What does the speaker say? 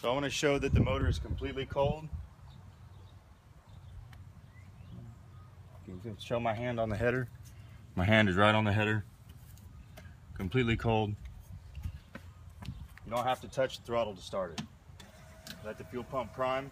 So I want to show that the motor is completely cold. You can show my hand on the header. My hand is right on the header. Completely cold. You don't have to touch the throttle to start it. Let the fuel pump prime.